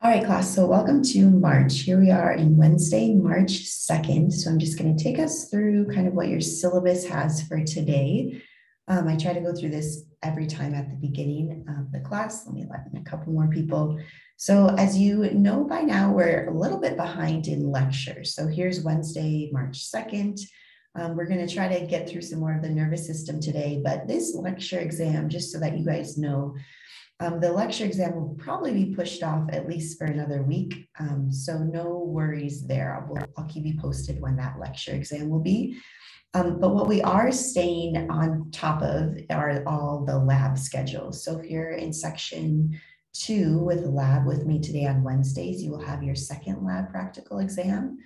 All right, class. So welcome to March. Here we are in Wednesday, March 2nd. So I'm just going to take us through kind of what your syllabus has for today. Um, I try to go through this every time at the beginning of the class. Let me let in a couple more people. So as you know by now, we're a little bit behind in lectures. So here's Wednesday, March 2nd. Um, we're going to try to get through some more of the nervous system today, but this lecture exam, just so that you guys know, um, the lecture exam will probably be pushed off at least for another week. Um, so no worries there. I'll, I'll, keep you posted when that lecture exam will be. Um, but what we are staying on top of are all the lab schedules. So if you're in section two with lab with me today on Wednesdays, you will have your second lab practical exam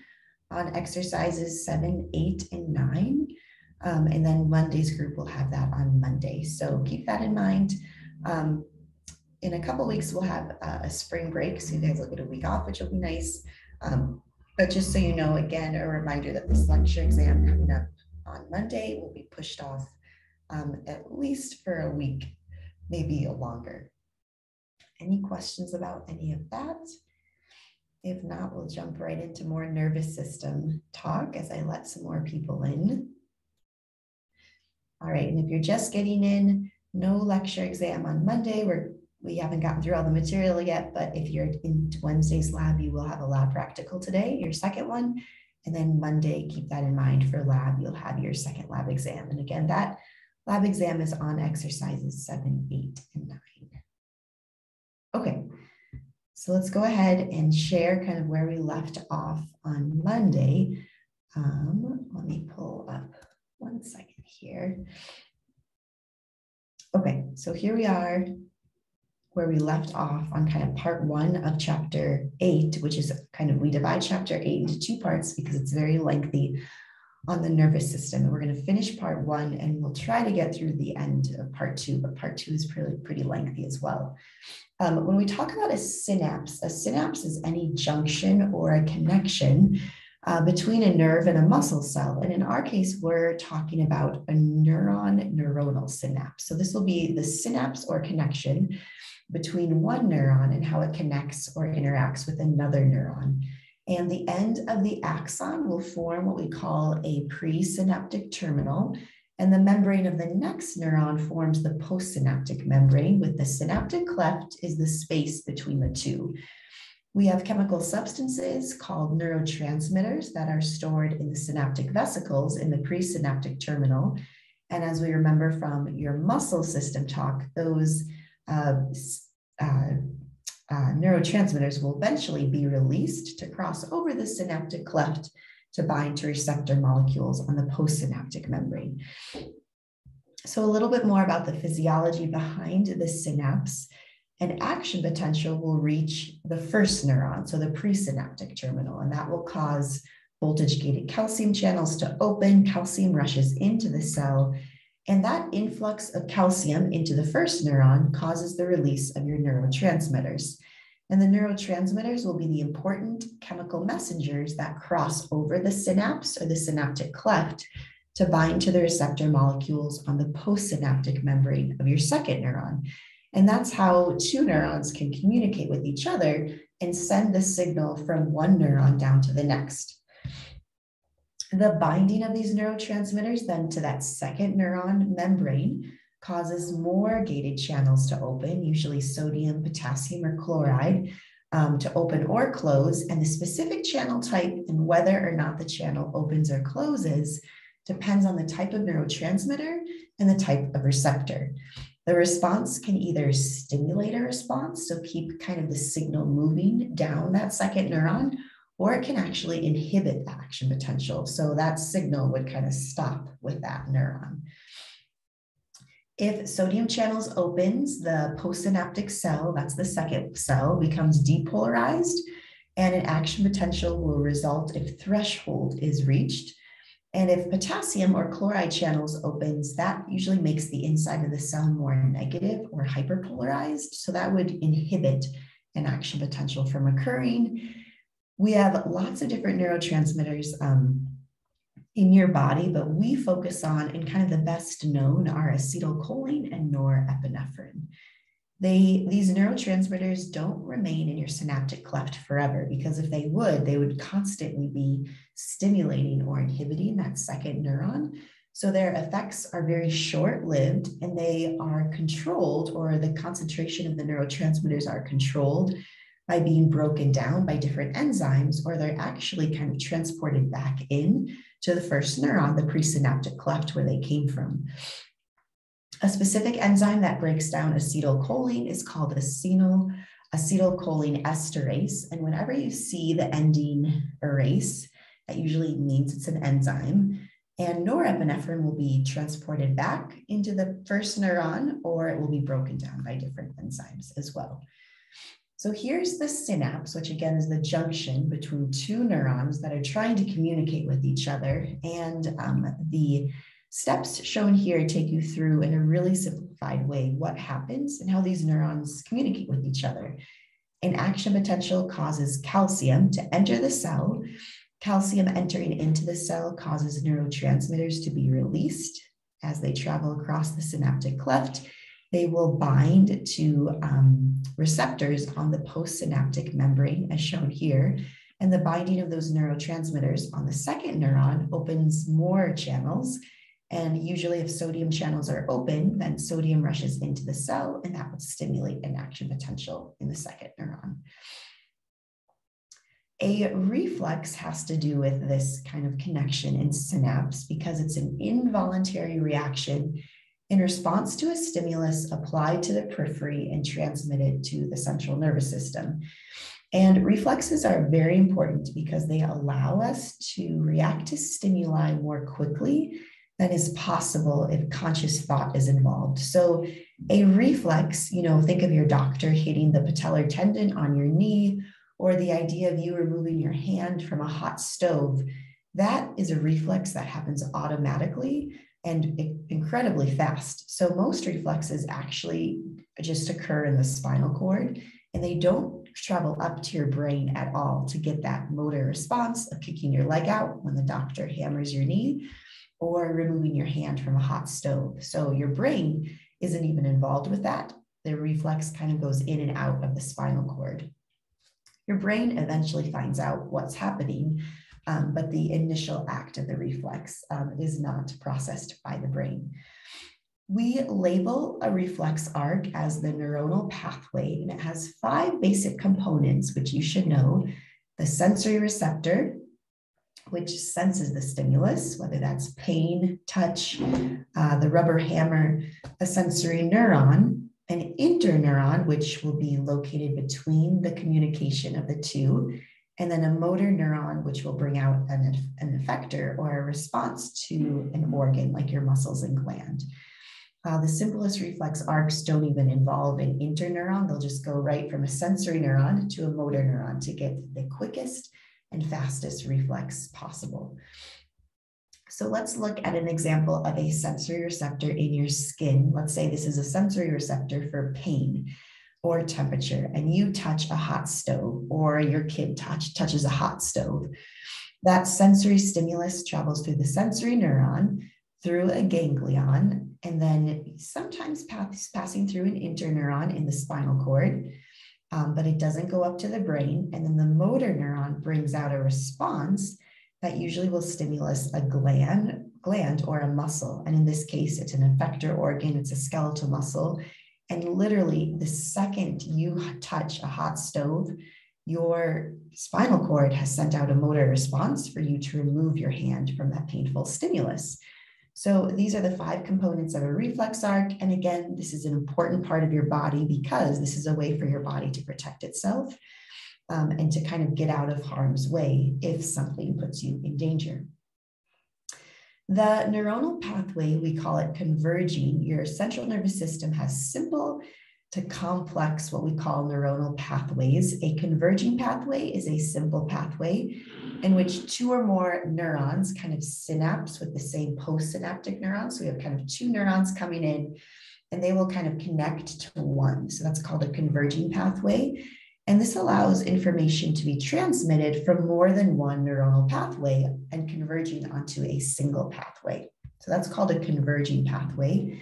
on exercises seven, eight, and nine. Um, and then Monday's group will have that on Monday. So keep that in mind. Um, in a couple weeks, we'll have uh, a spring break. So you guys will get a week off, which will be nice. Um, but just so you know, again, a reminder that this lecture exam coming up on Monday will be pushed off um, at least for a week, maybe longer. Any questions about any of that? If not, we'll jump right into more nervous system talk as I let some more people in. All right, and if you're just getting in, no lecture exam on Monday. We're we haven't gotten through all the material yet, but if you're in Wednesday's lab, you will have a lab practical today, your second one. And then Monday, keep that in mind for lab, you'll have your second lab exam. And again, that lab exam is on exercises seven, eight, and nine. Okay, so let's go ahead and share kind of where we left off on Monday. Um, let me pull up one second here. Okay, so here we are where we left off on kind of part one of chapter eight, which is kind of, we divide chapter eight into two parts because it's very lengthy on the nervous system. And we're going to finish part one and we'll try to get through the end of part two, but part two is pretty, pretty lengthy as well. Um, when we talk about a synapse, a synapse is any junction or a connection uh, between a nerve and a muscle cell. And in our case, we're talking about a neuron neuronal synapse. So this will be the synapse or connection between one neuron and how it connects or interacts with another neuron. And the end of the axon will form what we call a presynaptic terminal. And the membrane of the next neuron forms the postsynaptic membrane, with the synaptic cleft is the space between the two. We have chemical substances called neurotransmitters that are stored in the synaptic vesicles in the presynaptic terminal. And as we remember from your muscle system talk, those Uh, uh, neurotransmitters will eventually be released to cross over the synaptic cleft to bind to receptor molecules on the postsynaptic membrane. So a little bit more about the physiology behind the synapse and action potential will reach the first neuron, so the presynaptic terminal, and that will cause voltage gated calcium channels to open, calcium rushes into the cell, and that influx of calcium into the first neuron causes the release of your neurotransmitters. And the neurotransmitters will be the important chemical messengers that cross over the synapse or the synaptic cleft to bind to the receptor molecules on the postsynaptic membrane of your second neuron. And that's how two neurons can communicate with each other and send the signal from one neuron down to the next the binding of these neurotransmitters then to that second neuron membrane causes more gated channels to open, usually sodium, potassium, or chloride, um, to open or close. And the specific channel type and whether or not the channel opens or closes depends on the type of neurotransmitter and the type of receptor. The response can either stimulate a response, so keep kind of the signal moving down that second neuron, or it can actually inhibit action potential. So that signal would kind of stop with that neuron. If sodium channels opens, the postsynaptic cell, that's the second cell, becomes depolarized and an action potential will result if threshold is reached. And if potassium or chloride channels opens, that usually makes the inside of the cell more negative or hyperpolarized. So that would inhibit an action potential from occurring we have lots of different neurotransmitters um, in your body, but we focus on, and kind of the best known are acetylcholine and norepinephrine. they these neurotransmitters don't remain in your synaptic cleft forever because if they would they would constantly be stimulating or inhibiting that second neuron so their effects are very short lived and they are controlled or the concentration of the neurotransmitters are controlled by being broken down by different enzymes or they're actually kind of transported back in to the first neuron the presynaptic cleft where they came from a specific enzyme that breaks down acetylcholine is called acetyl, acetylcholine esterase. And whenever you see the ending erase, that usually means it's an enzyme. And norepinephrine will be transported back into the first neuron, or it will be broken down by different enzymes as well. So here's the synapse, which again is the junction between two neurons that are trying to communicate with each other. And um, the Steps shown here take you through in a really simplified way what happens and how these neurons communicate with each other. An action potential causes calcium to enter the cell. Calcium entering into the cell causes neurotransmitters to be released as they travel across the synaptic cleft. They will bind to um, receptors on the postsynaptic membrane, as shown here. And the binding of those neurotransmitters on the second neuron opens more channels and usually if sodium channels are open, then sodium rushes into the cell and that would stimulate an action potential in the second neuron. A reflex has to do with this kind of connection in synapse because it's an involuntary reaction in response to a stimulus applied to the periphery and transmitted to the central nervous system. And reflexes are very important because they allow us to react to stimuli more quickly than is possible if conscious thought is involved. So, a reflex, you know, think of your doctor hitting the patellar tendon on your knee, or the idea of you removing your hand from a hot stove. That is a reflex that happens automatically and incredibly fast. So, most reflexes actually just occur in the spinal cord and they don't travel up to your brain at all to get that motor response of kicking your leg out when the doctor hammers your knee or removing your hand from a hot stove. So your brain isn't even involved with that. The reflex kind of goes in and out of the spinal cord. Your brain eventually finds out what's happening, um, but the initial act of the reflex um, is not processed by the brain. We label a reflex arc as the neuronal pathway, and it has five basic components, which you should know the sensory receptor, which senses the stimulus, whether that's pain, touch, uh, the rubber hammer, a sensory neuron, an interneuron, which will be located between the communication of the two, and then a motor neuron, which will bring out an, an effector or a response to an organ like your muscles and gland. Uh, the simplest reflex arcs don't even involve an interneuron. They'll just go right from a sensory neuron to a motor neuron to get the quickest and fastest reflex possible. So let's look at an example of a sensory receptor in your skin. Let's say this is a sensory receptor for pain or temperature, and you touch a hot stove, or your kid touch, touches a hot stove. That sensory stimulus travels through the sensory neuron, through a ganglion, and then sometimes pass, passing through an interneuron in the spinal cord um, but it doesn't go up to the brain. And then the motor neuron brings out a response that usually will stimulus a gland, gland or a muscle. And in this case, it's an effector organ, it's a skeletal muscle. And literally, the second you touch a hot stove, your spinal cord has sent out a motor response for you to remove your hand from that painful stimulus. So these are the five components of a reflex arc. And again, this is an important part of your body because this is a way for your body to protect itself um, and to kind of get out of harm's way if something puts you in danger. The neuronal pathway, we call it converging. Your central nervous system has simple to complex, what we call neuronal pathways. A converging pathway is a simple pathway in which two or more neurons kind of synapse with the same postsynaptic neurons. So we have kind of two neurons coming in and they will kind of connect to one. So that's called a converging pathway. And this allows information to be transmitted from more than one neuronal pathway and converging onto a single pathway. So that's called a converging pathway.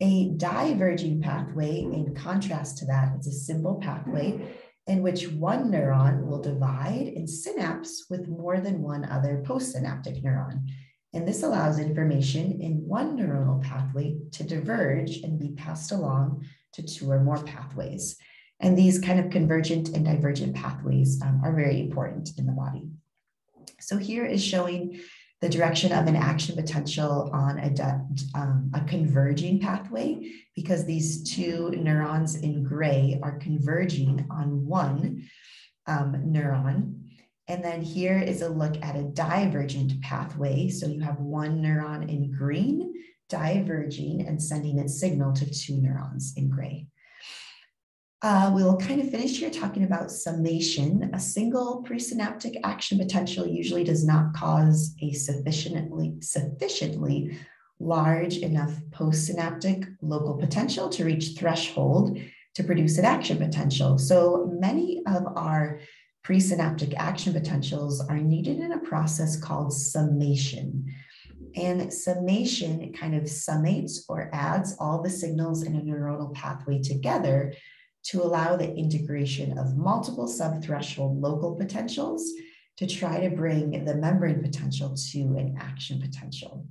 A diverging pathway, in contrast to that, it's a simple pathway in which one neuron will divide and synapse with more than one other postsynaptic neuron. And this allows information in one neuronal pathway to diverge and be passed along to two or more pathways. And these kind of convergent and divergent pathways um, are very important in the body. So here is showing the direction of an action potential on a, um, a converging pathway because these two neurons in gray are converging on one um, neuron. And then here is a look at a divergent pathway. So you have one neuron in green diverging and sending its signal to two neurons in gray. Uh, we'll kind of finish here talking about summation. A single presynaptic action potential usually does not cause a sufficiently, sufficiently large enough postsynaptic local potential to reach threshold to produce an action potential. So many of our presynaptic action potentials are needed in a process called summation. And summation kind of summates or adds all the signals in a neuronal pathway together to allow the integration of multiple subthreshold local potentials to try to bring the membrane potential to an action potential.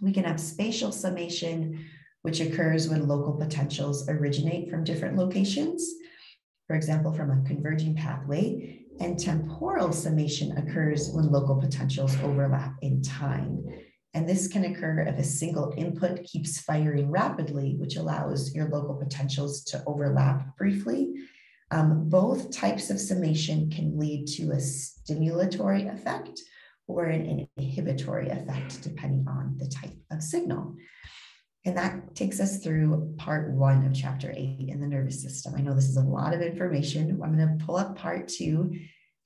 We can have spatial summation, which occurs when local potentials originate from different locations, for example, from a converging pathway, and temporal summation occurs when local potentials overlap in time. And this can occur if a single input keeps firing rapidly, which allows your local potentials to overlap briefly. Um, both types of summation can lead to a stimulatory effect or an inhibitory effect, depending on the type of signal. And that takes us through part one of chapter eight in the nervous system. I know this is a lot of information. I'm going to pull up part two,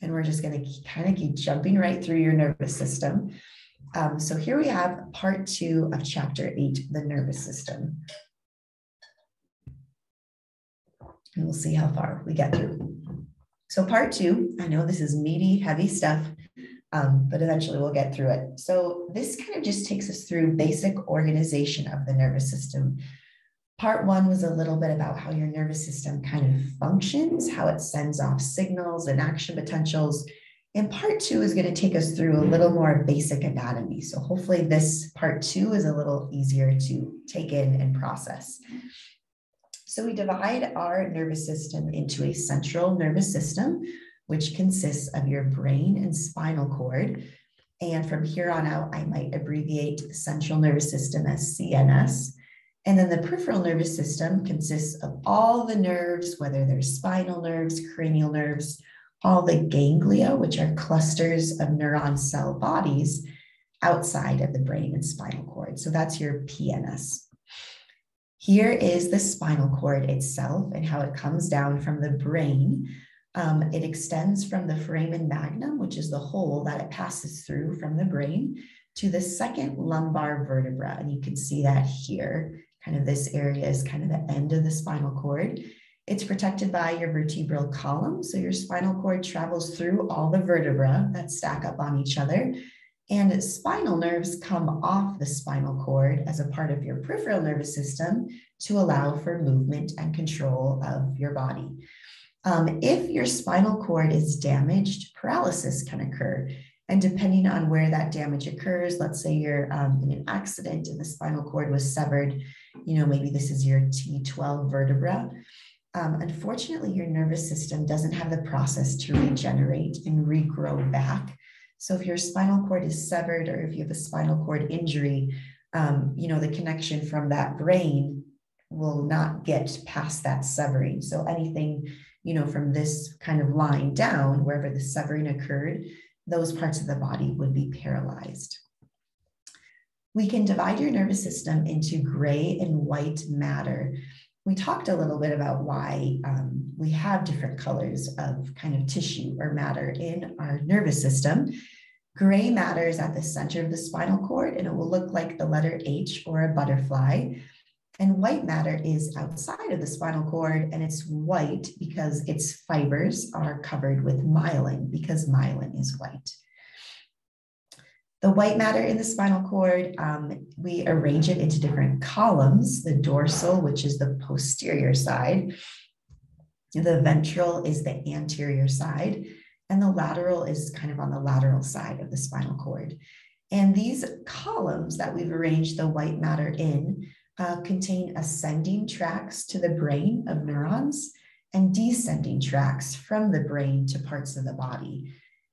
and we're just going to kind of keep jumping right through your nervous system. Um, so here we have part two of chapter eight, the nervous system. And we'll see how far we get through. So part two, I know this is meaty, heavy stuff, um, but eventually we'll get through it. So this kind of just takes us through basic organization of the nervous system. Part one was a little bit about how your nervous system kind of functions, how it sends off signals and action potentials, and part two is going to take us through a little more basic anatomy. So hopefully this part two is a little easier to take in and process. So we divide our nervous system into a central nervous system, which consists of your brain and spinal cord. And from here on out, I might abbreviate the central nervous system as CNS. And then the peripheral nervous system consists of all the nerves, whether they're spinal nerves, cranial nerves, all the ganglia, which are clusters of neuron cell bodies outside of the brain and spinal cord. So that's your PNS. Here is the spinal cord itself and how it comes down from the brain. Um, it extends from the foramen magnum, which is the hole that it passes through from the brain, to the second lumbar vertebra. And you can see that here. Kind of this area is kind of the end of the spinal cord. It's protected by your vertebral column. So your spinal cord travels through all the vertebra that stack up on each other. And spinal nerves come off the spinal cord as a part of your peripheral nervous system to allow for movement and control of your body. Um, if your spinal cord is damaged, paralysis can occur. And depending on where that damage occurs, let's say you're um, in an accident and the spinal cord was severed, you know, maybe this is your T12 vertebra um, unfortunately, your nervous system doesn't have the process to regenerate and regrow back. So if your spinal cord is severed or if you have a spinal cord injury, um, you know, the connection from that brain will not get past that severing. So anything, you know, from this kind of line down, wherever the severing occurred, those parts of the body would be paralyzed. We can divide your nervous system into gray and white matter we talked a little bit about why um, we have different colors of kind of tissue or matter in our nervous system. Gray matter is at the center of the spinal cord and it will look like the letter H or a butterfly. And white matter is outside of the spinal cord and it's white because its fibers are covered with myelin because myelin is white. The white matter in the spinal cord, um, we arrange it into different columns. The dorsal, which is the posterior side, the ventral is the anterior side, and the lateral is kind of on the lateral side of the spinal cord. And these columns that we've arranged the white matter in uh, contain ascending tracks to the brain of neurons and descending tracks from the brain to parts of the body.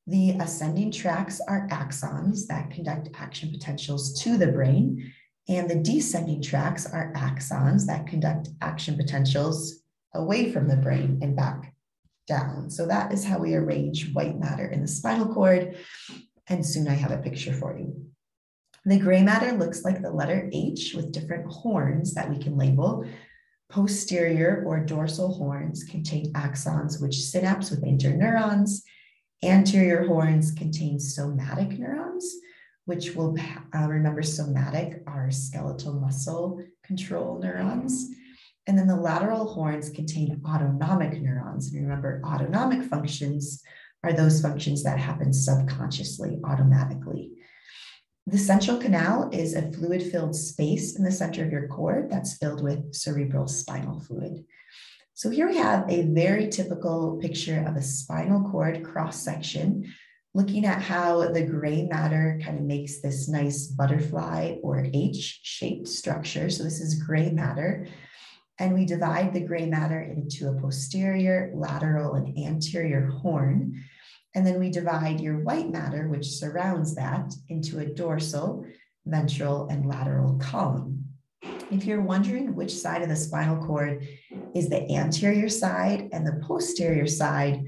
The ascending tracks are axons that conduct action potentials to the brain, and the descending tracks are axons that conduct action potentials away from the brain and back down. So that is how we arrange white matter in the spinal cord and soon I have a picture for you. The gray matter looks like the letter H with different horns that we can label. Posterior or dorsal horns contain axons which synapse with interneurons. Anterior horns contain somatic neurons, which will uh, remember somatic are skeletal muscle control neurons. And then the lateral horns contain autonomic neurons. And remember, autonomic functions are those functions that happen subconsciously, automatically. The central canal is a fluid filled space in the center of your cord that's filled with cerebral spinal fluid. So here we have a very typical picture of a spinal cord cross section, looking at how the gray matter kind of makes this nice butterfly or H shaped structure. So this is gray matter. And we divide the gray matter into a posterior, lateral, and anterior horn. And then we divide your white matter, which surrounds that, into a dorsal, ventral, and lateral column. If you're wondering which side of the spinal cord is the anterior side and the posterior side,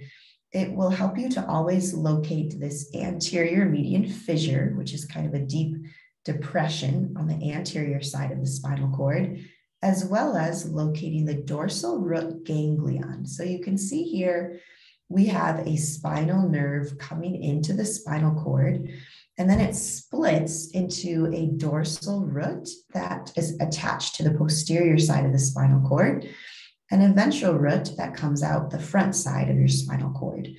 it will help you to always locate this anterior median fissure, which is kind of a deep depression on the anterior side of the spinal cord, as well as locating the dorsal root ganglion. So you can see here we have a spinal nerve coming into the spinal cord, and then it splits into a dorsal root that is attached to the posterior side of the spinal cord, and a ventral root that comes out the front side of your spinal cord.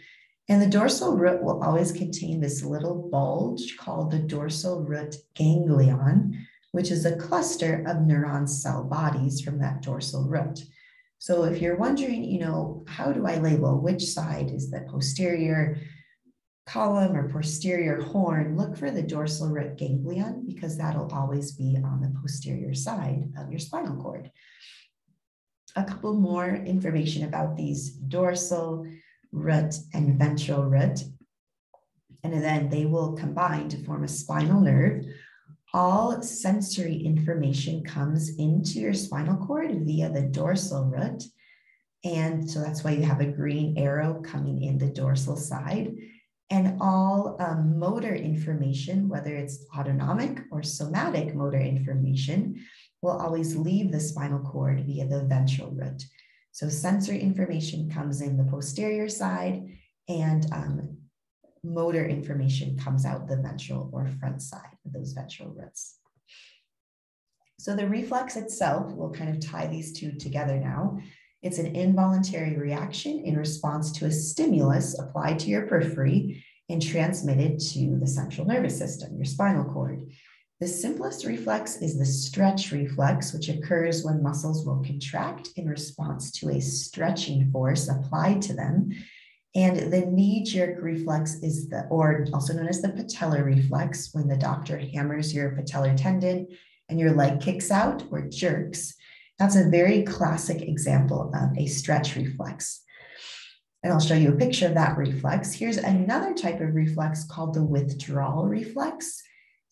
And the dorsal root will always contain this little bulge called the dorsal root ganglion, which is a cluster of neuron cell bodies from that dorsal root. So if you're wondering, you know, how do I label which side is the posterior column or posterior horn, look for the dorsal root ganglion because that'll always be on the posterior side of your spinal cord. A couple more information about these dorsal root and ventral root. And then they will combine to form a spinal nerve all sensory information comes into your spinal cord via the dorsal root. And so that's why you have a green arrow coming in the dorsal side. And all um, motor information, whether it's autonomic or somatic motor information, will always leave the spinal cord via the ventral root. So sensory information comes in the posterior side and um, motor information comes out the ventral or front side of those ventral roots. So the reflex itself, we'll kind of tie these two together now. It's an involuntary reaction in response to a stimulus applied to your periphery and transmitted to the central nervous system, your spinal cord. The simplest reflex is the stretch reflex, which occurs when muscles will contract in response to a stretching force applied to them and the knee jerk reflex is the, or also known as the patellar reflex, when the doctor hammers your patellar tendon and your leg kicks out or jerks. That's a very classic example of a stretch reflex. And I'll show you a picture of that reflex. Here's another type of reflex called the withdrawal reflex.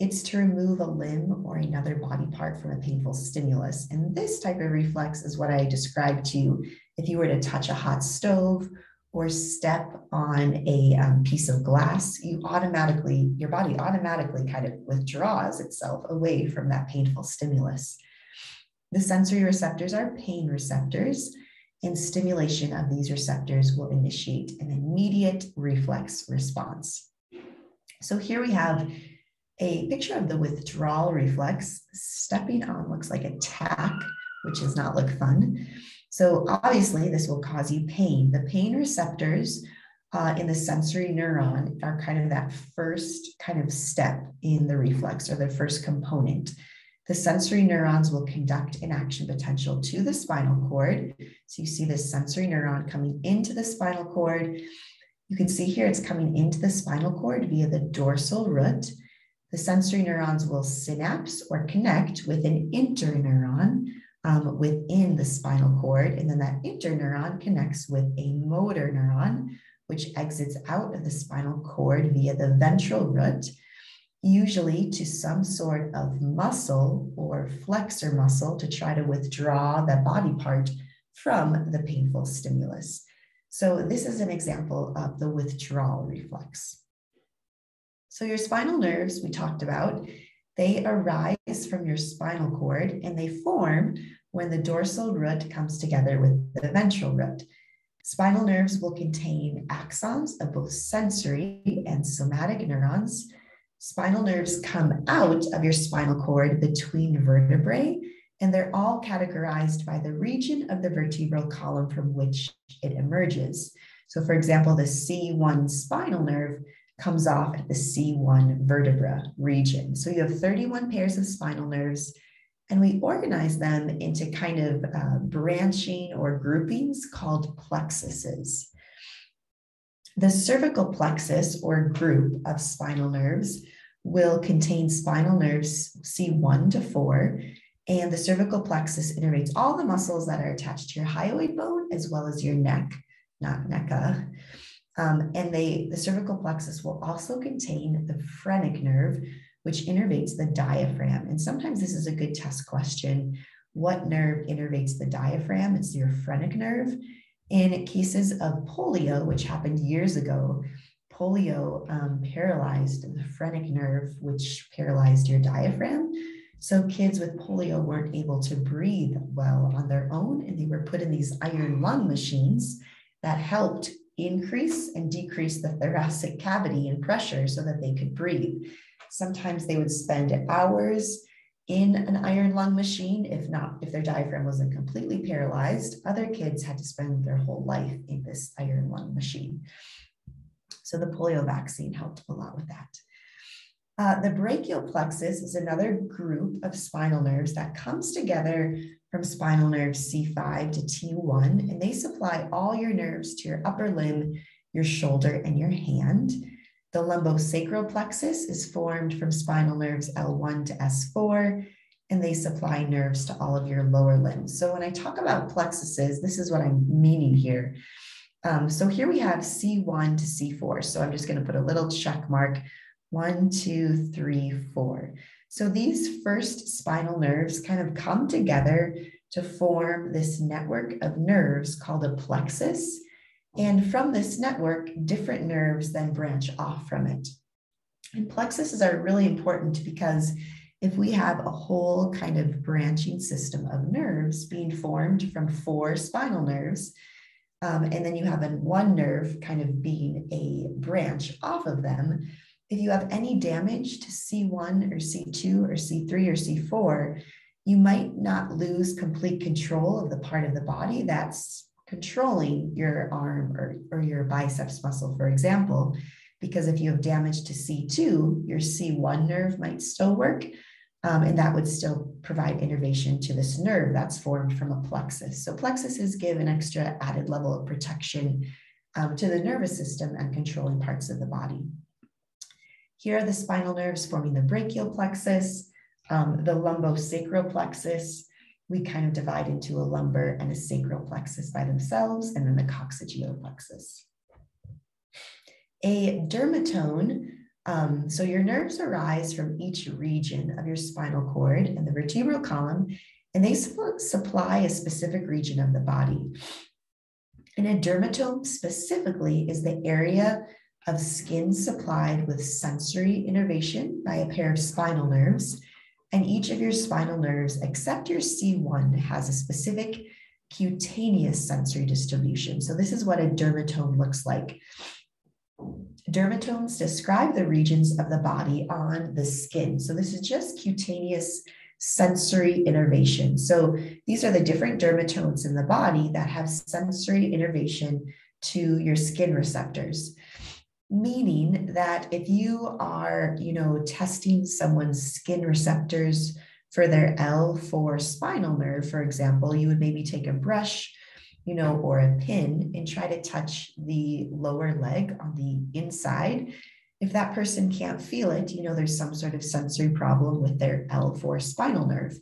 It's to remove a limb or another body part from a painful stimulus. And this type of reflex is what I described to you if you were to touch a hot stove or step on a um, piece of glass, you automatically, your body automatically kind of withdraws itself away from that painful stimulus. The sensory receptors are pain receptors, and stimulation of these receptors will initiate an immediate reflex response. So here we have a picture of the withdrawal reflex. Stepping on looks like a tack, which does not look fun. So obviously this will cause you pain. The pain receptors uh, in the sensory neuron are kind of that first kind of step in the reflex or the first component. The sensory neurons will conduct an action potential to the spinal cord. So you see this sensory neuron coming into the spinal cord. You can see here it's coming into the spinal cord via the dorsal root. The sensory neurons will synapse or connect with an interneuron um, within the spinal cord. And then that interneuron connects with a motor neuron, which exits out of the spinal cord via the ventral root, usually to some sort of muscle or flexor muscle to try to withdraw the body part from the painful stimulus. So this is an example of the withdrawal reflex. So your spinal nerves we talked about, they arise from your spinal cord and they form when the dorsal root comes together with the ventral root. Spinal nerves will contain axons of both sensory and somatic neurons. Spinal nerves come out of your spinal cord between vertebrae, and they're all categorized by the region of the vertebral column from which it emerges. So, for example, the C1 spinal nerve comes off at the C1 vertebra region. So, you have 31 pairs of spinal nerves and we organize them into kind of uh, branching or groupings called plexuses. The cervical plexus or group of spinal nerves will contain spinal nerves C1 to 4, and the cervical plexus innervates all the muscles that are attached to your hyoid bone as well as your neck, not NECA. Um, and they, the cervical plexus will also contain the phrenic nerve, which innervates the diaphragm. And sometimes this is a good test question. What nerve innervates the diaphragm? It's your phrenic nerve. In cases of polio, which happened years ago, polio um, paralyzed the phrenic nerve, which paralyzed your diaphragm. So kids with polio weren't able to breathe well on their own, and they were put in these iron lung machines that helped increase and decrease the thoracic cavity and pressure so that they could breathe. Sometimes they would spend hours in an iron lung machine, if not, if their diaphragm wasn't completely paralyzed. Other kids had to spend their whole life in this iron lung machine. So the polio vaccine helped a lot with that. Uh, the brachial plexus is another group of spinal nerves that comes together from spinal nerves C5 to T1, and they supply all your nerves to your upper limb, your shoulder, and your hand. The lumbosacral plexus is formed from spinal nerves L1 to S4, and they supply nerves to all of your lower limbs. So when I talk about plexuses, this is what I'm meaning here. Um, so here we have C1 to C4. So I'm just going to put a little check mark. One, two, three, four. So these first spinal nerves kind of come together to form this network of nerves called a plexus. And from this network, different nerves then branch off from it. And plexuses are really important because if we have a whole kind of branching system of nerves being formed from four spinal nerves, um, and then you have a, one nerve kind of being a branch off of them, if you have any damage to C1 or C2 or C3 or C4, you might not lose complete control of the part of the body that's controlling your arm or, or your biceps muscle, for example, because if you have damage to C2, your C1 nerve might still work, um, and that would still provide innervation to this nerve that's formed from a plexus. So plexuses give an extra added level of protection um, to the nervous system and controlling parts of the body. Here are the spinal nerves forming the brachial plexus, um, the lumbosacral plexus, we kind of divide into a lumbar and a sacral plexus by themselves, and then the coccygeal plexus. A dermatome, um, so your nerves arise from each region of your spinal cord and the vertebral column, and they su supply a specific region of the body. And a dermatome specifically is the area of skin supplied with sensory innervation by a pair of spinal nerves and each of your spinal nerves, except your C1, has a specific cutaneous sensory distribution. So this is what a dermatome looks like. Dermatomes describe the regions of the body on the skin. So this is just cutaneous sensory innervation. So these are the different dermatomes in the body that have sensory innervation to your skin receptors meaning that if you are you know testing someone's skin receptors for their l4 spinal nerve for example you would maybe take a brush you know or a pin and try to touch the lower leg on the inside. If that person can't feel it you know there's some sort of sensory problem with their l4 spinal nerve.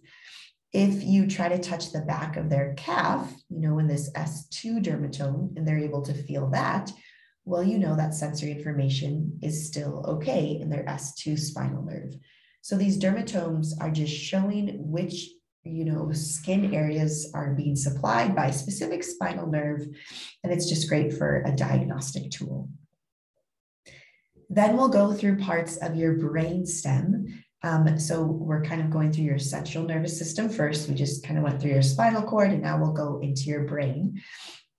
If you try to touch the back of their calf, you know, in this S2 dermatome, and they're able to feel that, well, you know that sensory information is still okay in their S2 spinal nerve. So these dermatomes are just showing which, you know, skin areas are being supplied by specific spinal nerve, and it's just great for a diagnostic tool. Then we'll go through parts of your brain stem um, so we're kind of going through your central nervous system first. We just kind of went through your spinal cord, and now we'll go into your brain.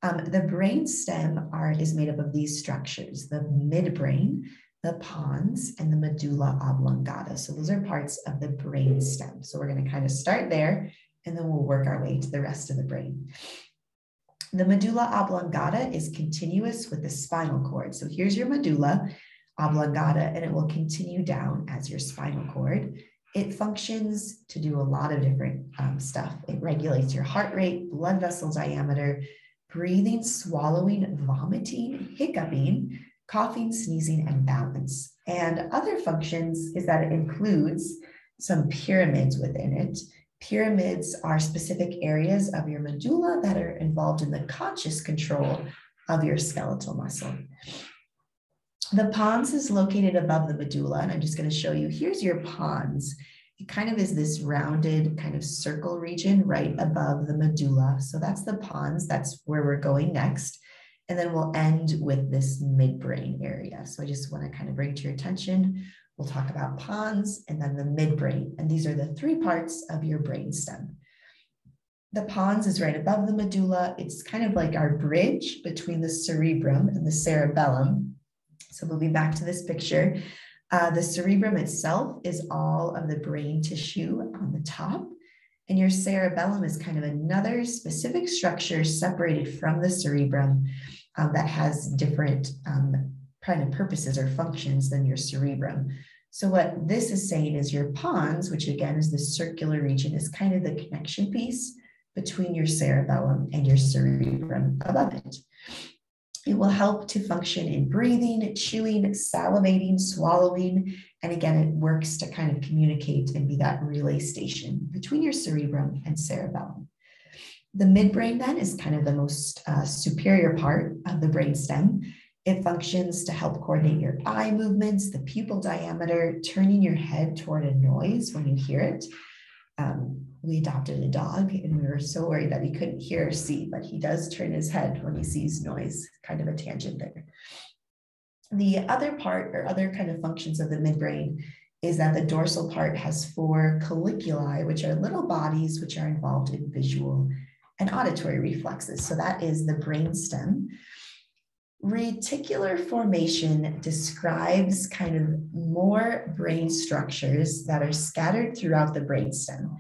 Um, the brain stem are, is made up of these structures, the midbrain, the pons, and the medulla oblongata. So those are parts of the brain stem. So we're going to kind of start there, and then we'll work our way to the rest of the brain. The medulla oblongata is continuous with the spinal cord. So here's your medulla oblongata, and it will continue down as your spinal cord. It functions to do a lot of different um, stuff. It regulates your heart rate, blood vessel diameter, breathing, swallowing, vomiting, hiccuping, coughing, sneezing, and balance. And other functions is that it includes some pyramids within it. Pyramids are specific areas of your medulla that are involved in the conscious control of your skeletal muscle. The pons is located above the medulla, and I'm just going to show you. Here's your pons. It kind of is this rounded kind of circle region right above the medulla. So that's the pons. That's where we're going next. And then we'll end with this midbrain area. So I just want to kind of bring to your attention. We'll talk about pons and then the midbrain. And these are the three parts of your brain stem. The pons is right above the medulla. It's kind of like our bridge between the cerebrum and the cerebellum. So moving back to this picture, uh, the cerebrum itself is all of the brain tissue on the top. And your cerebellum is kind of another specific structure separated from the cerebrum um, that has different um, kind of purposes or functions than your cerebrum. So what this is saying is your pons, which again is the circular region, is kind of the connection piece between your cerebellum and your cerebrum above it. It will help to function in breathing, chewing, salivating, swallowing. And again, it works to kind of communicate and be that relay station between your cerebrum and cerebellum. The midbrain then is kind of the most uh, superior part of the brain stem. It functions to help coordinate your eye movements, the pupil diameter, turning your head toward a noise when you hear it. Um, we adopted a dog and we were so worried that he couldn't hear or see, but he does turn his head when he sees noise, kind of a tangent there. The other part or other kind of functions of the midbrain is that the dorsal part has four colliculi, which are little bodies which are involved in visual and auditory reflexes. So that is the brain stem. Reticular formation describes kind of more brain structures that are scattered throughout the brainstem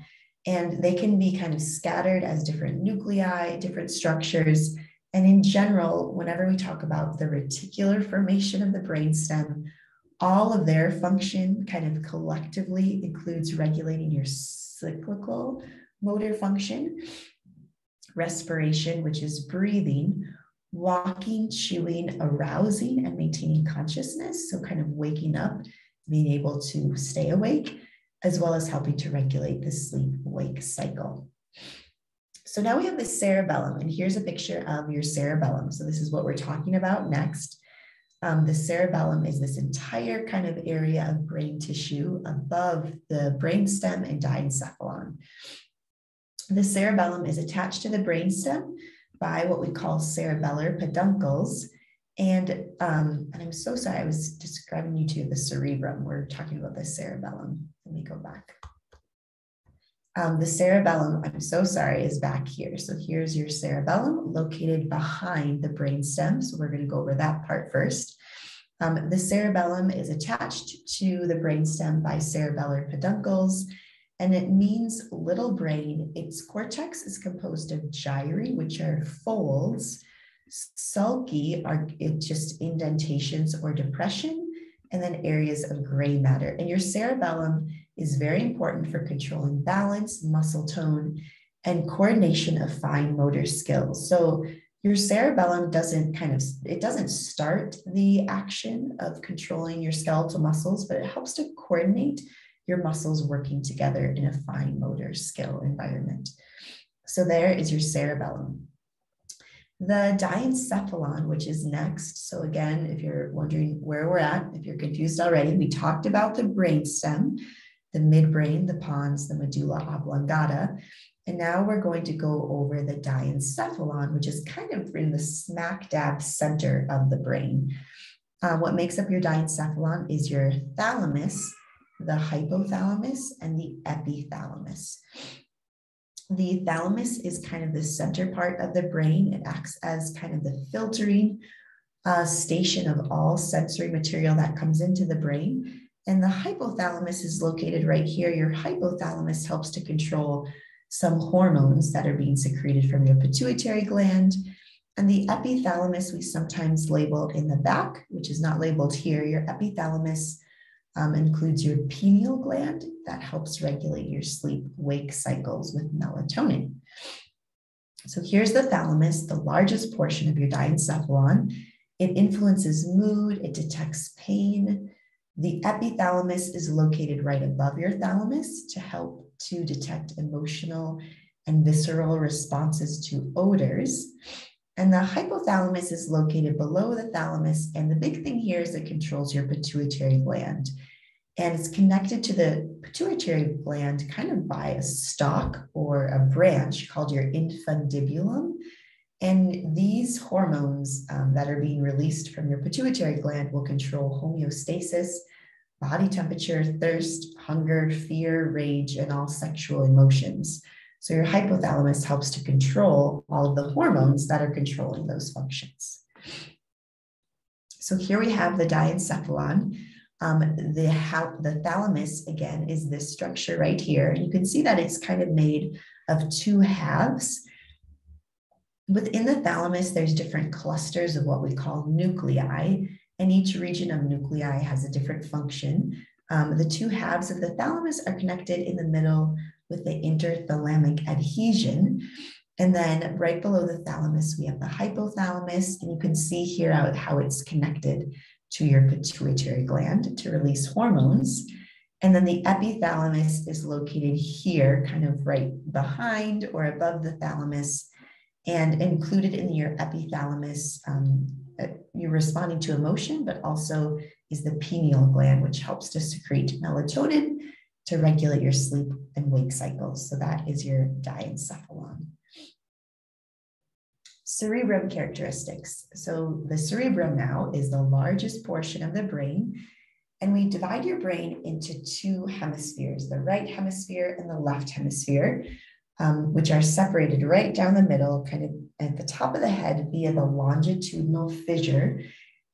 and they can be kind of scattered as different nuclei, different structures. And in general, whenever we talk about the reticular formation of the brainstem, all of their function kind of collectively includes regulating your cyclical motor function, respiration, which is breathing, walking, chewing, arousing, and maintaining consciousness. So, kind of waking up, being able to stay awake, as well as helping to regulate the sleep wake cycle. So now we have the cerebellum, and here's a picture of your cerebellum. So this is what we're talking about next. Um, the cerebellum is this entire kind of area of brain tissue above the brainstem and diencephalon. The cerebellum is attached to the brainstem by what we call cerebellar peduncles. And, um, and I'm so sorry, I was describing you to the cerebrum. We're talking about the cerebellum. Let me go back. Um, the cerebellum, I'm so sorry, is back here. So here's your cerebellum located behind the brainstem. So we're going to go over that part first. Um, the cerebellum is attached to the brainstem by cerebellar peduncles, and it means little brain. Its cortex is composed of gyri, which are folds Sulci are just indentations or depression, and then areas of gray matter. And your cerebellum is very important for controlling balance, muscle tone, and coordination of fine motor skills. So your cerebellum doesn't kind of it doesn't start the action of controlling your skeletal muscles but it helps to coordinate your muscles working together in a fine motor skill environment. So there is your cerebellum. The diencephalon which is next. So again if you're wondering where we're at if you're confused already we talked about the brainstem the midbrain the pons the medulla oblongata. And now we're going to go over the diencephalon, which is kind of in the smack dab center of the brain. Uh, what makes up your diencephalon is your thalamus, the hypothalamus, and the epithalamus. The thalamus is kind of the center part of the brain. It acts as kind of the filtering uh, station of all sensory material that comes into the brain. And the hypothalamus is located right here. Your hypothalamus helps to control some hormones that are being secreted from your pituitary gland. And the epithalamus, we sometimes label in the back, which is not labeled here. Your epithalamus um, includes your pineal gland that helps regulate your sleep wake cycles with melatonin. So here's the thalamus, the largest portion of your diencephalon. It influences mood, it detects pain. The epithalamus is located right above your thalamus to help to detect emotional and visceral responses to odors. And the hypothalamus is located below the thalamus. And the big thing here is it controls your pituitary gland. And it's connected to the pituitary gland kind of by a stalk or a branch called your infundibulum. And these hormones um, that are being released from your pituitary gland will control homeostasis body temperature, thirst, hunger, fear, rage, and all sexual emotions. So your hypothalamus helps to control all of the hormones that are controlling those functions. So here we have the diencephalon. Um, the, how, the thalamus, again, is this structure right here. You can see that it's kind of made of two halves. Within the thalamus, there's different clusters of what we call nuclei and each region of nuclei has a different function. Um, the two halves of the thalamus are connected in the middle with the interthalamic adhesion. And then right below the thalamus, we have the hypothalamus, and you can see here how, how it's connected to your pituitary gland to release hormones. And then the epithalamus is located here, kind of right behind or above the thalamus, and included in your epithalamus um, you're responding to emotion, but also is the pineal gland, which helps to secrete melatonin to regulate your sleep and wake cycles. So that is your diencephalon. Cerebrum characteristics. So the cerebrum now is the largest portion of the brain. And we divide your brain into two hemispheres, the right hemisphere and the left hemisphere um, which are separated right down the middle, kind of at the top of the head via the longitudinal fissure.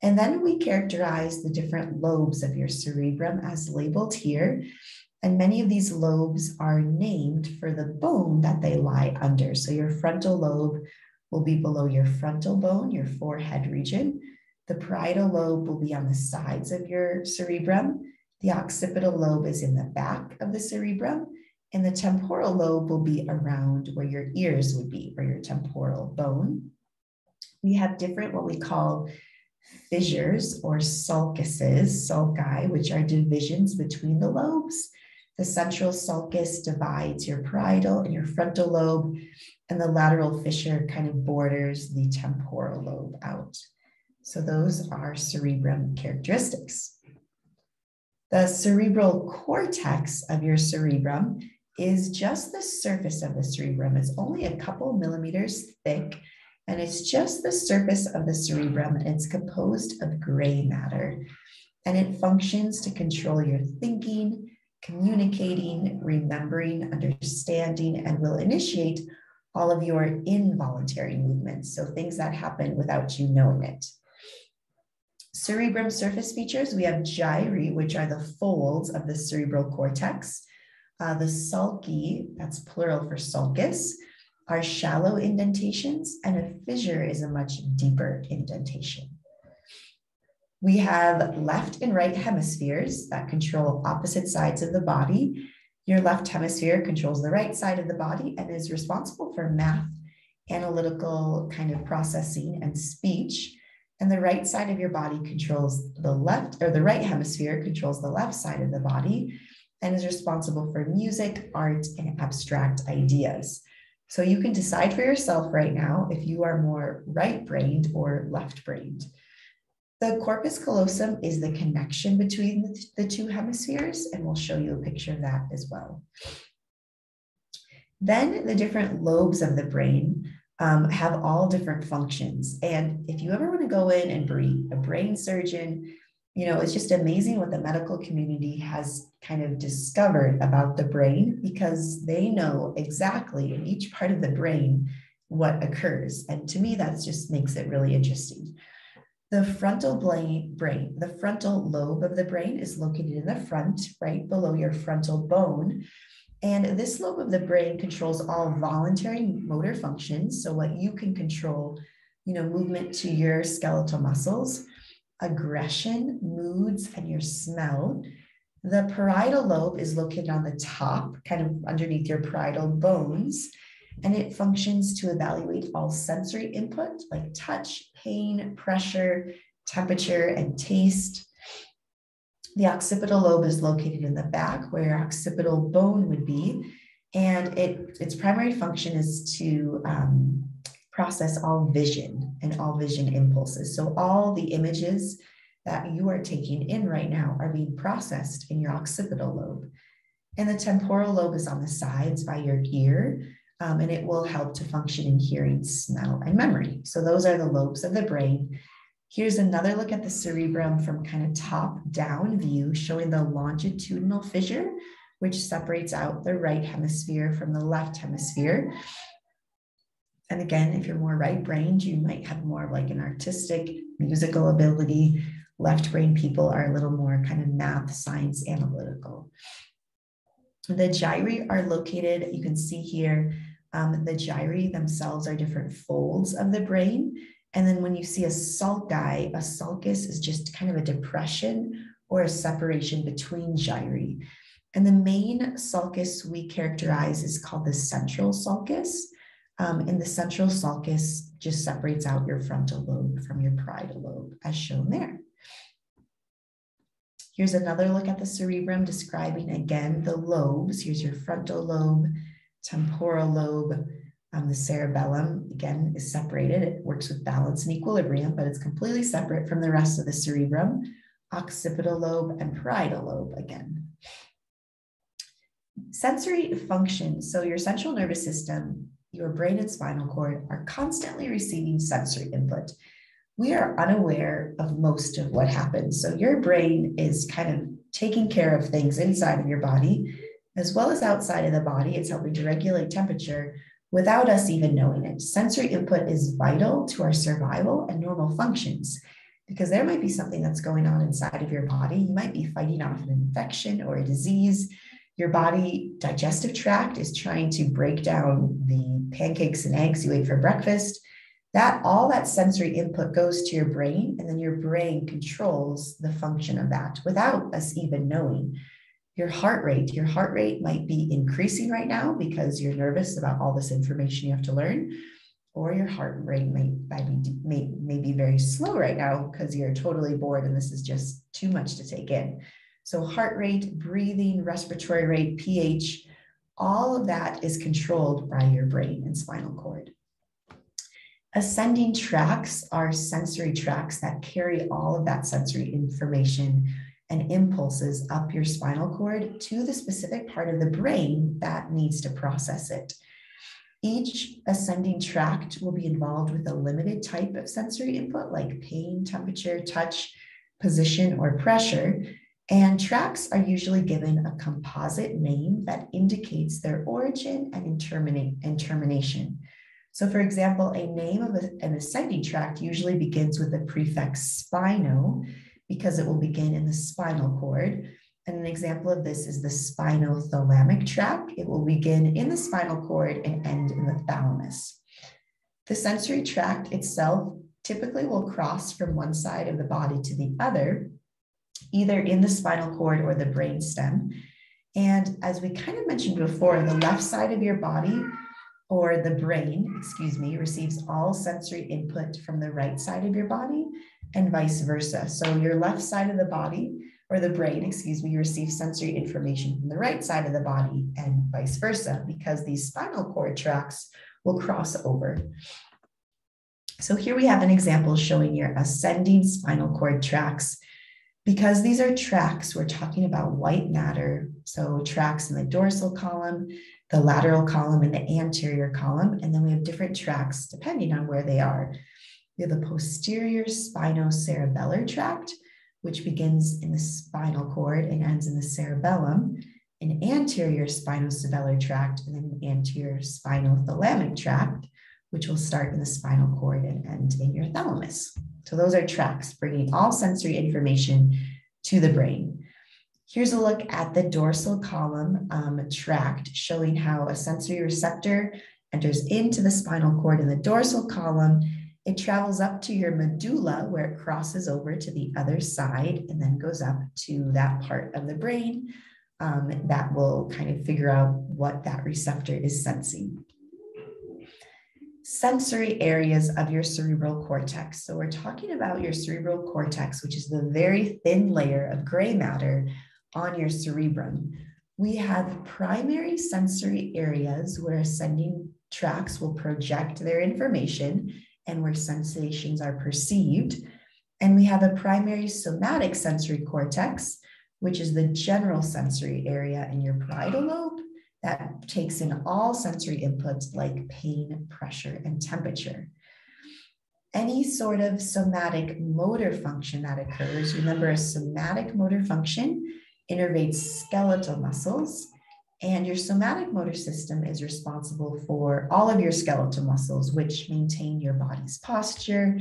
And then we characterize the different lobes of your cerebrum as labeled here. And many of these lobes are named for the bone that they lie under. So your frontal lobe will be below your frontal bone, your forehead region. The parietal lobe will be on the sides of your cerebrum. The occipital lobe is in the back of the cerebrum. And the temporal lobe will be around where your ears would be, or your temporal bone. We have different, what we call fissures or sulcuses, sulci, which are divisions between the lobes. The central sulcus divides your parietal and your frontal lobe, and the lateral fissure kind of borders the temporal lobe out. So those are cerebrum characteristics. The cerebral cortex of your cerebrum is just the surface of the cerebrum. It's only a couple millimeters thick, and it's just the surface of the cerebrum, it's composed of gray matter. And it functions to control your thinking, communicating, remembering, understanding, and will initiate all of your involuntary movements. So things that happen without you knowing it. Cerebrum surface features, we have gyri, which are the folds of the cerebral cortex. Uh, the sulci, that's plural for sulcus, are shallow indentations, and a fissure is a much deeper indentation. We have left and right hemispheres that control opposite sides of the body. Your left hemisphere controls the right side of the body and is responsible for math, analytical kind of processing, and speech. And the right side of your body controls the left, or the right hemisphere controls the left side of the body and is responsible for music, art, and abstract ideas. So you can decide for yourself right now if you are more right brained or left brained. The corpus callosum is the connection between the, two hemispheres, and we'll show you a picture of that as well. Then the different lobes of the brain um, have all different functions. And if you ever want to go in and be a brain surgeon, you know, it's just amazing what the medical community has kind of discovered about the brain because they know exactly in each part of the brain what occurs. And to me, that just makes it really interesting. The frontal brain, the frontal lobe of the brain is located in the front, right below your frontal bone. And this lobe of the brain controls all voluntary motor functions. So what you can control, you know, movement to your skeletal muscles, aggression, moods, and your smell. The parietal lobe is located on the top, kind of underneath your parietal bones, and it functions to evaluate all sensory input like touch, pain, pressure, temperature, and taste. The occipital lobe is located in the back where your occipital bone would be, and it, its primary function is to um, process all vision and all vision impulses. So all the images that you are taking in right now are being processed in your occipital lobe. And the temporal lobe is on the sides by your ear, um, and it will help to function in hearing, smell, and memory. So those are the lobes of the brain. Here's another look at the cerebrum from kind of top down view, showing the longitudinal fissure, which separates out the right hemisphere from the left hemisphere. And again, if you're more right brained, you might have more of like an artistic, musical ability. Left brain people are a little more kind of math, science, analytical. The gyri are located, you can see here, um, the gyri themselves are different folds of the brain. And then when you see a sulci, a sulcus is just kind of a depression or a separation between gyri. And the main sulcus we characterize is called the central sulcus. Um, and the central sulcus just separates out your frontal lobe from your parietal lobe, as shown there. Here's another look at the cerebrum describing again the lobes. Here's your frontal lobe, temporal lobe. The cerebellum, again, is separated. It works with balance and equilibrium, but it's completely separate from the rest of the cerebrum. Occipital lobe and parietal lobe again. Sensory function. So your central nervous system your brain and spinal cord are constantly receiving sensory input. We are unaware of most of what happens. So your brain is kind of taking care of things inside of your body as well as outside of the body. It's helping to regulate temperature without us even knowing it. Sensory input is vital to our survival and normal functions because there might be something that's going on inside of your body. You might be fighting off an infection or a disease your body digestive tract is trying to break down the pancakes and eggs you ate for breakfast that all that sensory input goes to your brain and then your brain controls the function of that without us even knowing your heart rate your heart rate might be increasing right now because you're nervous about all this information you have to learn or your heart rate may, may, may be very slow right now because you're totally bored and this is just too much to take in so, heart rate, breathing, respiratory rate, pH, all of that is controlled by your brain and spinal cord. Ascending tracts are sensory tracts that carry all of that sensory information and impulses up your spinal cord to the specific part of the brain that needs to process it. Each ascending tract will be involved with a limited type of sensory input like pain, temperature, touch, position, or pressure. And tracts are usually given a composite name that indicates their origin and, and termination. So, for example, a name of a, an ascending tract usually begins with the prefix spino because it will begin in the spinal cord. And an example of this is the spinothalamic tract. It will begin in the spinal cord and end in the thalamus. The sensory tract itself typically will cross from one side of the body to the other, either in the spinal cord or the brain stem. And as we kind of mentioned before, the left side of your body or the brain, excuse me, receives all sensory input from the right side of your body and vice versa. So your left side of the body or the brain, excuse me, receives sensory information from the right side of the body and vice versa because these spinal cord tracts will cross over. So here we have an example showing your ascending spinal cord tracts. Because these are tracts, we're talking about white matter. So tracts in the dorsal column, the lateral column, and the anterior column. And then we have different tracts depending on where they are. We have the posterior spinocerebellar tract, which begins in the spinal cord and ends in the cerebellum, an anterior spinocerebellar tract, and then an anterior spinothalamic tract which will start in the spinal cord and end in your thalamus. So those are tracts bringing all sensory information to the brain. Here's a look at the dorsal column um, tract showing how a sensory receptor enters into the spinal cord in the dorsal column. It travels up to your medulla where it crosses over to the other side and then goes up to that part of the brain um, that will kind of figure out what that receptor is sensing sensory areas of your cerebral cortex. So we're talking about your cerebral cortex, which is the very thin layer of gray matter on your cerebrum. We have primary sensory areas where ascending tracts will project their information and where sensations are perceived. And we have a primary somatic sensory cortex, which is the general sensory area in your parietal lobe that takes in all sensory inputs like pain, pressure, and temperature. Any sort of somatic motor function that occurs, remember a somatic motor function innervates skeletal muscles, and your somatic motor system is responsible for all of your skeletal muscles, which maintain your body's posture,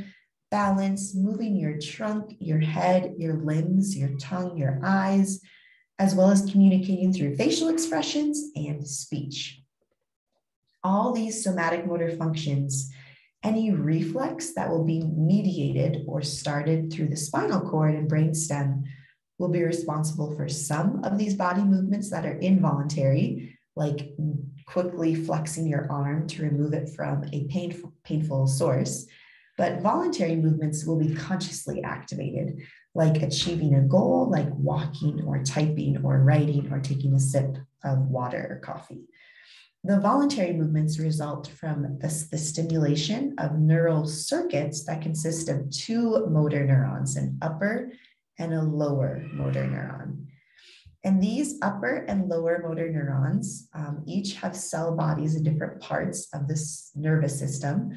balance, moving your trunk, your head, your limbs, your tongue, your eyes, as well as communicating through facial expressions and speech. All these somatic motor functions, any reflex that will be mediated or started through the spinal cord and brainstem will be responsible for some of these body movements that are involuntary, like quickly flexing your arm to remove it from a painful, painful source. But voluntary movements will be consciously activated, like achieving a goal, like walking or typing or writing or taking a sip of water or coffee. The voluntary movements result from the, the stimulation of neural circuits that consist of two motor neurons, an upper and a lower motor neuron. And these upper and lower motor neurons um, each have cell bodies in different parts of this nervous system,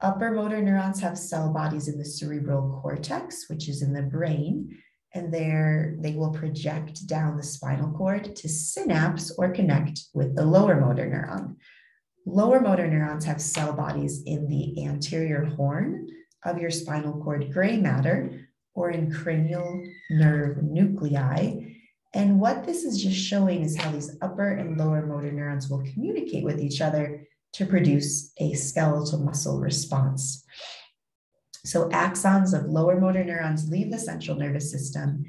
Upper motor neurons have cell bodies in the cerebral cortex, which is in the brain, and there they will project down the spinal cord to synapse or connect with the lower motor neuron. Lower motor neurons have cell bodies in the anterior horn of your spinal cord gray matter or in cranial nerve nuclei. And what this is just showing is how these upper and lower motor neurons will communicate with each other to produce a skeletal muscle response. So axons of lower motor neurons leave the central nervous system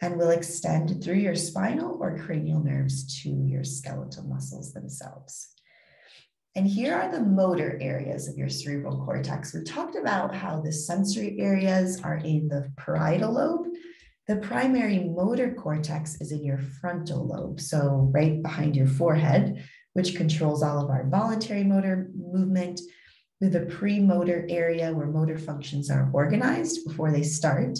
and will extend through your spinal or cranial nerves to your skeletal muscles themselves. And here are the motor areas of your cerebral cortex. We talked about how the sensory areas are in the parietal lobe. The primary motor cortex is in your frontal lobe, so right behind your forehead which controls all of our voluntary motor movement, with a premotor area where motor functions are organized before they start,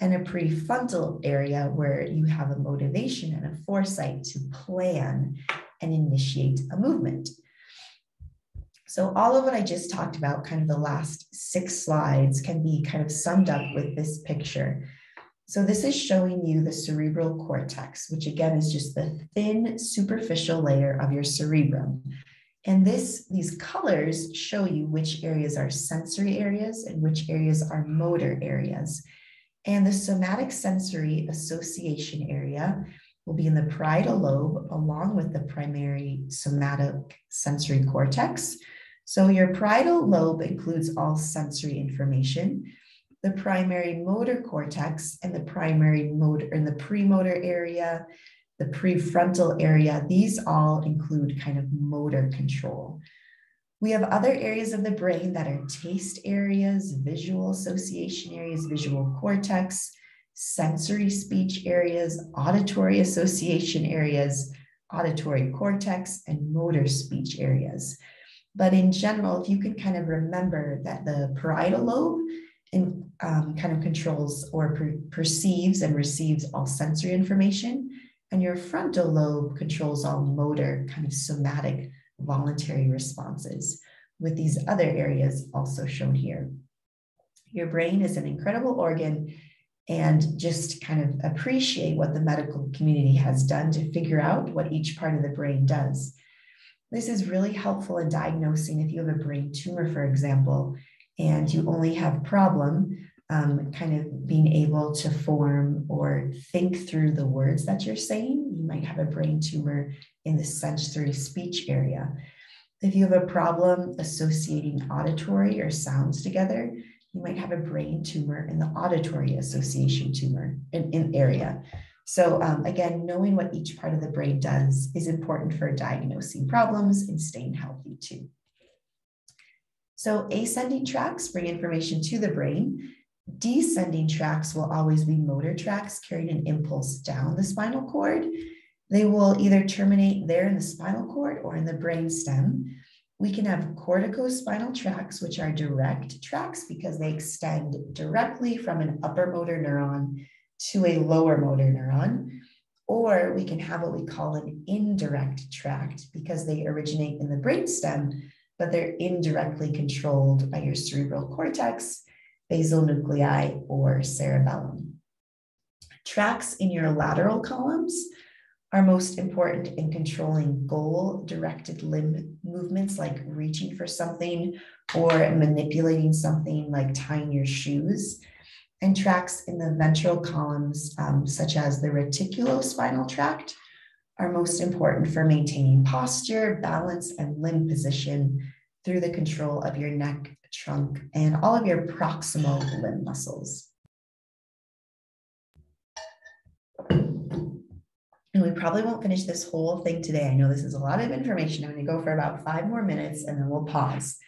and a prefrontal area where you have a motivation and a foresight to plan and initiate a movement. So all of what I just talked about, kind of the last six slides, can be kind of summed up with this picture. So this is showing you the cerebral cortex, which again is just the thin superficial layer of your cerebrum. And this, these colors show you which areas are sensory areas and which areas are motor areas. And the somatic sensory association area will be in the parietal lobe along with the primary somatic sensory cortex. So your parietal lobe includes all sensory information. The primary motor cortex and the primary motor in the premotor area, the prefrontal area, these all include kind of motor control. We have other areas of the brain that are taste areas, visual association areas, visual cortex, sensory speech areas, auditory association areas, auditory cortex, and motor speech areas. But in general, if you can kind of remember that the parietal lobe in, um, kind of controls or per perceives and receives all sensory information, and your frontal lobe controls all motor, kind of somatic voluntary responses, with these other areas also shown here. Your brain is an incredible organ and just kind of appreciate what the medical community has done to figure out what each part of the brain does. This is really helpful in diagnosing if you have a brain tumor, for example, and you only have a problem um, kind of being able to form or think through the words that you're saying. You might have a brain tumor in the sensory speech area. If you have a problem associating auditory or sounds together, you might have a brain tumor in the auditory association tumor in, in area. So um, again, knowing what each part of the brain does is important for diagnosing problems and staying healthy too. So ascending tracks bring information to the brain. Descending tracks will always be motor tracks carrying an impulse down the spinal cord. They will either terminate there in the spinal cord or in the brain stem. We can have corticospinal tracts, which are direct tracts because they extend directly from an upper motor neuron to a lower motor neuron. Or we can have what we call an indirect tract because they originate in the brainstem, but they're indirectly controlled by your cerebral cortex, basal nuclei, or cerebellum. Tracts in your lateral columns are most important in controlling goal directed limb movements like reaching for something or manipulating something like tying your shoes. And tracts in the ventral columns, um, such as the reticulospinal tract, are most important for maintaining posture, balance, and limb position through the control of your neck, trunk, and all of your proximal limb muscles. And we probably won't finish this whole thing today. I know this is a lot of information. I'm going to go for about five more minutes and then we'll pause.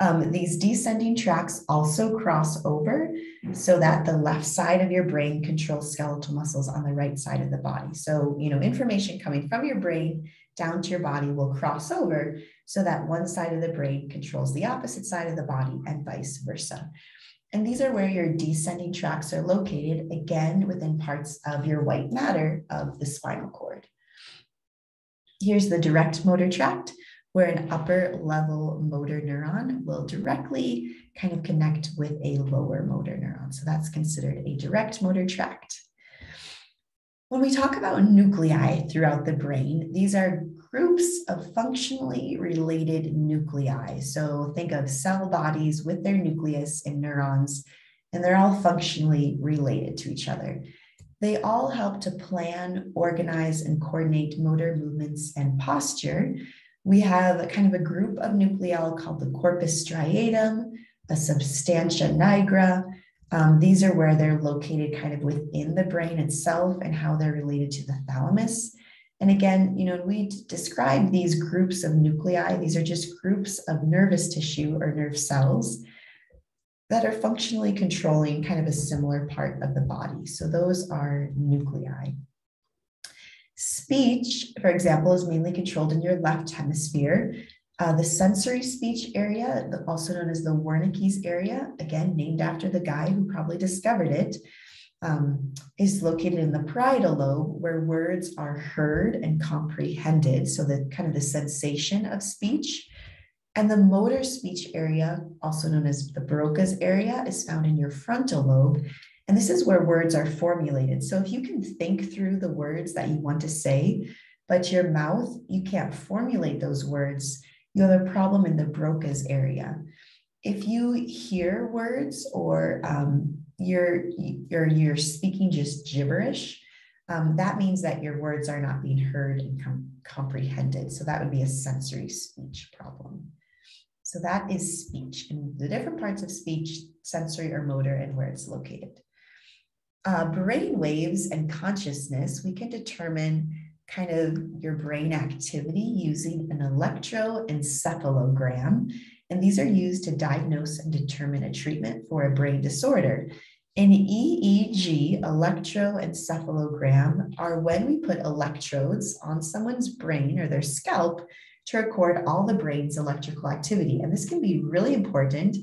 Um, these descending tracts also cross over so that the left side of your brain controls skeletal muscles on the right side of the body. So, you know, information coming from your brain down to your body will cross over so that one side of the brain controls the opposite side of the body and vice versa. And these are where your descending tracts are located, again, within parts of your white matter of the spinal cord. Here's the direct motor tract, where an upper level motor neuron will directly kind of connect with a lower motor neuron. So that's considered a direct motor tract. When we talk about nuclei throughout the brain, these are groups of functionally related nuclei. So think of cell bodies with their nucleus and neurons, and they're all functionally related to each other. They all help to plan, organize, and coordinate motor movements and posture. We have a kind of a group of nuclei called the corpus striatum, a substantia nigra, um, these are where they're located kind of within the brain itself and how they're related to the thalamus. And again, you know, we describe these groups of nuclei, these are just groups of nervous tissue or nerve cells that are functionally controlling kind of a similar part of the body. So those are nuclei. Speech, for example, is mainly controlled in your left hemisphere. Uh, the sensory speech area, also known as the Wernicke's area, again, named after the guy who probably discovered it, um, is located in the parietal lobe where words are heard and comprehended. So the kind of the sensation of speech. And the motor speech area, also known as the Broca's area, is found in your frontal lobe. And this is where words are formulated. So if you can think through the words that you want to say, but your mouth, you can't formulate those words, you have a problem in the Broca's area. If you hear words or um, you're, you're, you're speaking just gibberish, um, that means that your words are not being heard and com- comprehended. So that would be a sensory speech problem. So that is speech and the different parts of speech, sensory or motor, and where it's located. Uh, brain waves and consciousness, we can determine kind of your brain activity using an electroencephalogram. And these are used to diagnose and determine a treatment for a brain disorder. An EEG, electroencephalogram, are when we put electrodes on someone's brain or their scalp to record all the brain's electrical activity. And this can be really important.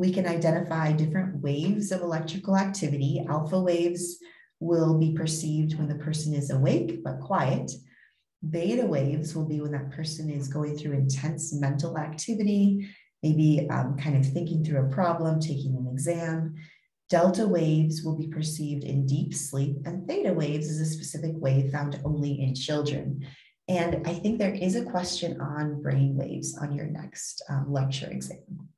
We can identify different waves of electrical activity. Alpha waves will be perceived when the person is awake but quiet. Beta waves will be when that person is going through intense mental activity, maybe um, kind of thinking through a problem, taking an exam. Delta waves will be perceived in deep sleep, and theta waves is a specific wave found only in children. And I think there is a question on brain waves on your next um, lecture exam.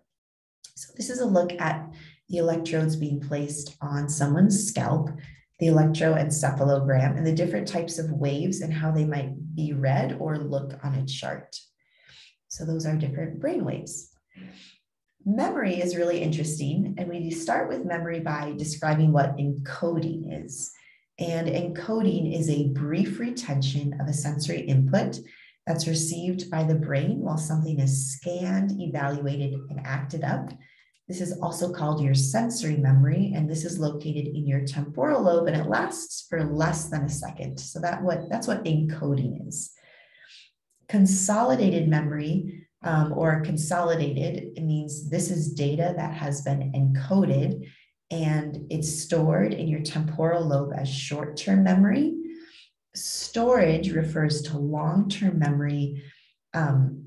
So this is a look at the electrodes being placed on someone's scalp, the electroencephalogram, and the different types of waves and how they might be read or look on a chart. So those are different brain waves. Memory is really interesting, and we start with memory by describing what encoding is. And encoding is a brief retention of a sensory input that's received by the brain while something is scanned, evaluated, and acted up. This is also called your sensory memory, and this is located in your temporal lobe, and it lasts for less than a second. So that what that's what encoding is. Consolidated memory um, or consolidated, it means this is data that has been encoded and it's stored in your temporal lobe as short term memory. Storage refers to long term memory. Um,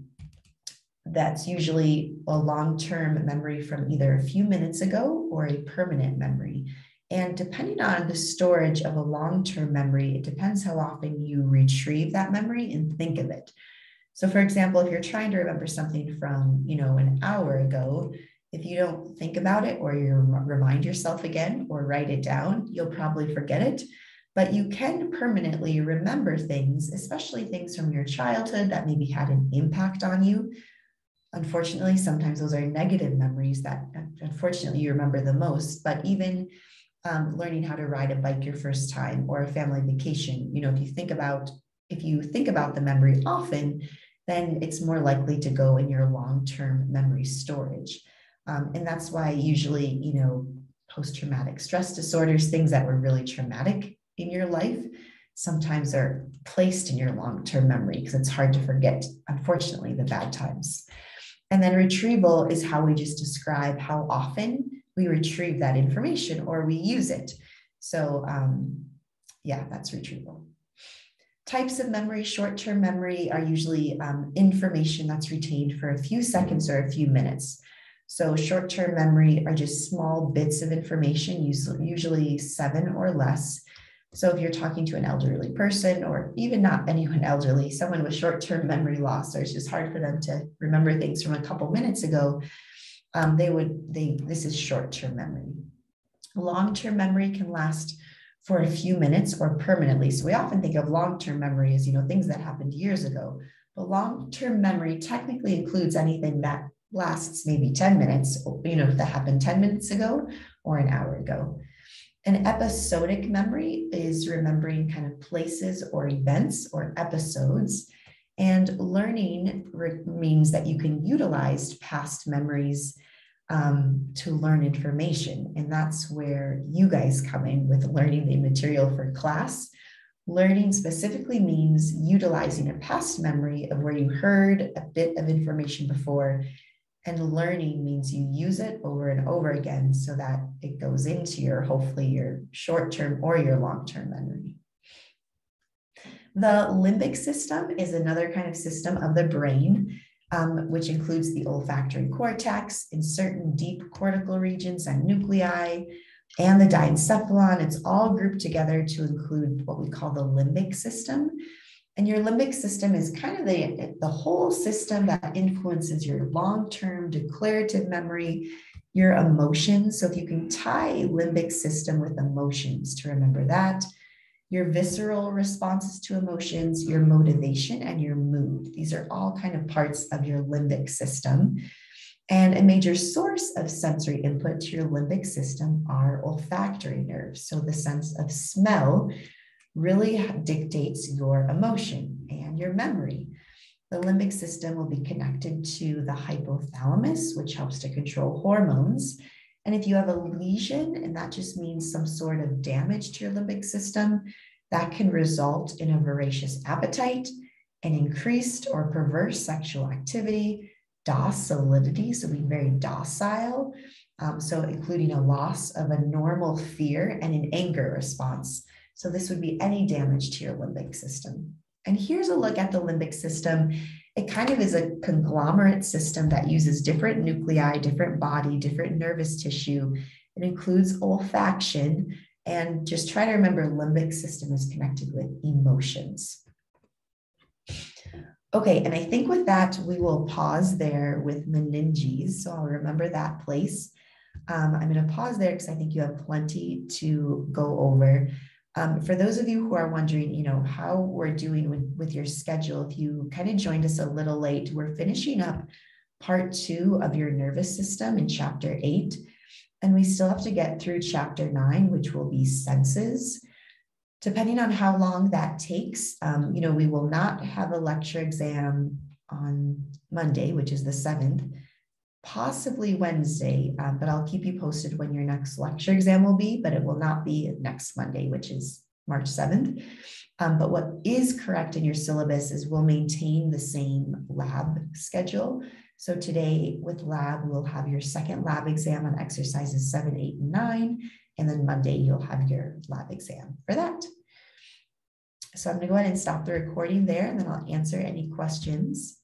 that's usually a long term memory from either a few minutes ago or a permanent memory. And depending on the storage of a long term memory, it depends how often you retrieve that memory and think of it. So, for example, if you're trying to remember something from, you know, an hour ago, if you don't think about it or you remind yourself again or write it down, you'll probably forget it. But you can permanently remember things, especially things from your childhood that maybe had an impact on you. Unfortunately, sometimes those are negative memories that unfortunately you remember the most. But even um, learning how to ride a bike your first time or a family vacation, you know, if you think about if you think about the memory often, then it's more likely to go in your long-term memory storage. Um, and that's why usually, you know, post traumatic stress disorders, things that were really traumatic in your life, sometimes are placed in your long term memory because it's hard to forget, unfortunately, the bad times. And then retrieval is how we just describe how often we retrieve that information or we use it. So, um, yeah, that's retrieval. Types of memory, short term memory, are usually um, information that's retained for a few seconds or a few minutes. So short term memory are just small bits of information, usually seven or less. So if you're talking to an elderly person, or even not anyone elderly, someone with short term memory loss, or it's just hard for them to remember things from a couple minutes ago, um, they would, they, this is short term memory. Long term memory can last for a few minutes or permanently. So we often think of long term memory as, you know, things that happened years ago. But long term memory technically includes anything that lasts maybe 10 minutes, you know, that happened 10 minutes ago or an hour ago. An episodic memory is remembering kind of places or events or episodes. And learning re- means that you can utilize past memories um, to learn information. And that's where you guys come in with learning the material for class. Learning specifically means utilizing a past memory of where you heard a bit of information before and learning means you use it over and over again so that it goes into your, hopefully, your short term or your long term memory. The limbic system is another kind of system of the brain, um, which includes the olfactory cortex in certain deep cortical regions and nuclei, and the diencephalon. It's all grouped together to include what we call the limbic system. And your limbic system is kind of the, the whole system that influences your long term declarative memory, your emotions. So, if you can tie limbic system with emotions to remember that, your visceral responses to emotions, your motivation, and your mood. These are all kind of parts of your limbic system. And a major source of sensory input to your limbic system are olfactory nerves. So the sense of smell really dictates your emotion and your memory. The limbic system will be connected to the hypothalamus, which helps to control hormones. And if you have a lesion, and that just means some sort of damage to your limbic system, that can result in a voracious appetite, an increased or perverse sexual activity, docility, so being very docile, um, so including a loss of a normal fear and an anger response. So this would be any damage to your limbic system. And here's a look at the limbic system. It kind of is a conglomerate system that uses different nuclei, different body, different nervous tissue. It includes olfaction. And just try to remember limbic system is connected with emotions. Okay, and I think with that, we will pause there with meninges. So I'll remember that place. Um, I'm going to pause there because I think you have plenty to go over. Um, for those of you who are wondering, you know, how we're doing with, with your schedule, if you kind of joined us a little late, we're finishing up part two of your nervous system in chapter eight. And we still have to get through chapter nine, which will be senses depending on how long that takes, um, you know, we will not have a lecture exam on Monday, which is the 7th, possibly Wednesday, um, but I'll keep you posted when your next lecture exam will be, but it will not be next Monday, which is March 7th. Um, but what is correct in your syllabus is we'll maintain the same lab schedule. So today with lab, we'll have your second lab exam on exercises seven, eight, and nine. And then Monday, you'll have your lab exam for that. So I'm going to go ahead and stop the recording there and then I'll answer any questions.